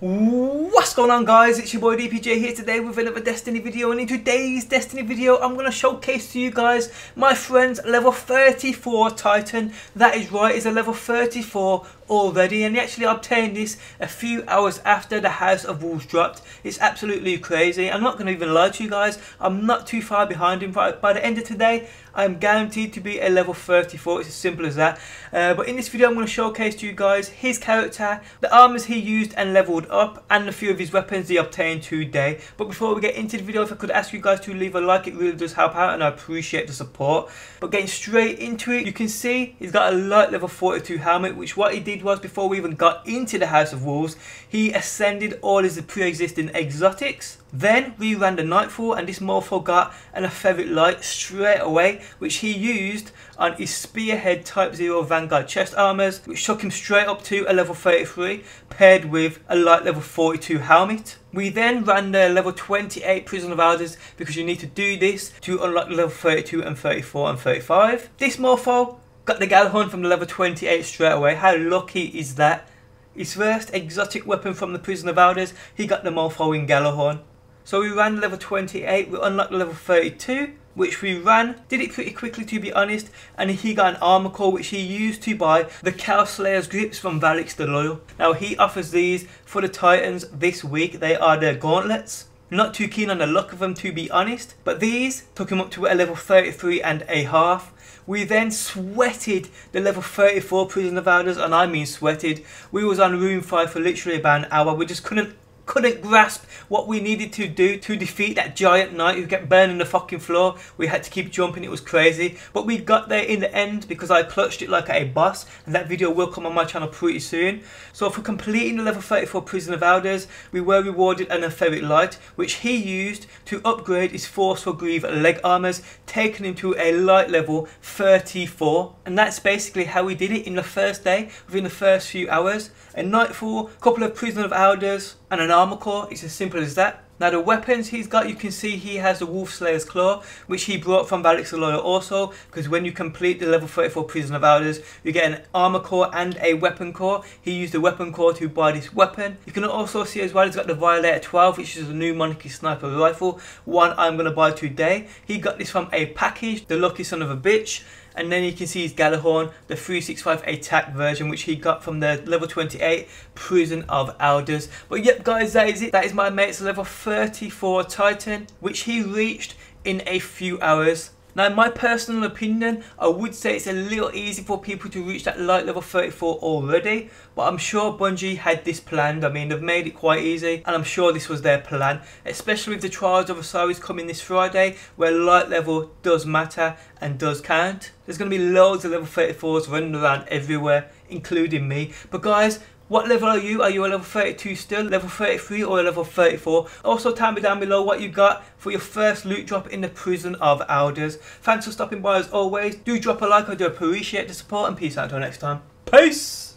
What's going on guys, it's your boy DPJ here today with another Destiny video and in today's Destiny video I'm going to showcase to you guys my friend's level 34 Titan. That is right, is a level 34 already and he actually obtained this a few hours after the House of Wolves dropped. It's absolutely crazy. I'm not going to even lie to you guys, I'm not too far behind him. By, by the end of today I'm guaranteed to be a level 34, it's as simple as that. Uh, but in this video I'm going to showcase to you guys his character, the armors he used and leveled up and a few of his weapons he obtained today. But before we get into the video, if I could ask you guys to leave a like, it really does help out and I appreciate the support. But getting straight into it, you can see he's got a light level 42 helmet, which what he did was before we even got into the House of Wolves, he ascended all his pre-existing exotics. Then we ran the Nightfall and this Morpho got an Etheric Light straight away, which he used on his Spearhead Type 0 Vanguard chest armors, which took him straight up to a level 33, paired with a light level 42 helmet. We then ran the level 28 Prison of Elders because you need to do this to unlock level 32 and 34 and 35. This mofo got the Gjallarhorn from the level 28 straight away. How lucky is that? His first exotic weapon from the Prison of Elders, he got the mofo in Gjallarhorn. So we ran level 28, we unlocked level 32, which we ran, did it pretty quickly to be honest, and he got an armor core which he used to buy the Chaos Slayer's grips from Variks the Loyal. Now he offers these for the Titans this week, they are the gauntlets. Not too keen on the look of them to be honest, but these took him up to a level 33 and a half. We then sweated the level 34 Prison of Elders, and I mean sweated. We was on room 5 for literally about an hour, we just couldn't couldn't grasp what we needed to do to defeat that giant knight who kept burning the fucking floor. We had to keep jumping, it was crazy. But we got there in the end because I clutched it like a boss and that video will come on my channel pretty soon. So for completing the level 34 Prison of Elders, we were rewarded an Etheric Light which he used to upgrade his Forceful Greave leg armors, taking him to a light level 34. And that's basically how we did it in the first day, within the first few hours. A Nightfall, couple of Prison of Elders, and an armor core. It's as simple as that. Now the weapons he's got, you can see he has the Wolf Slayer's Claw, which he brought from Variks the Loyal also, because when you complete the level 34 Prison of Elders, you get an armor core and a weapon core. He used the weapon core to buy this weapon. You can also see as well he's got the Violator 12, which is a new Monarchy Sniper Rifle, one I'm going to buy today. He got this from a package, the lucky son of a bitch and then you can see his Gjallarhorn, the 365 attack version which he got from the level 28 Prison of Elders. But yep guys, that is it. That is my mate's level 34 Titan, which he reached in a few hours. Now, in my personal opinion, I would say it's a little easy for people to reach that light level 34 already, but I'm sure Bungie had this planned. I mean, they've made it quite easy, and I'm sure this was their plan, especially with the Trials of Osiris coming this Friday, where light level does matter and does count. There's going to be loads of level 34s running around everywhere, including me. But guys, what level are you? Are you a level 32 still, level 33 or a level 34? Also tell me down below what you got for your first loot drop in the Prison of Elders. Thanks for stopping by as always. Do drop a like, I do appreciate the support and peace out until next time. Peace!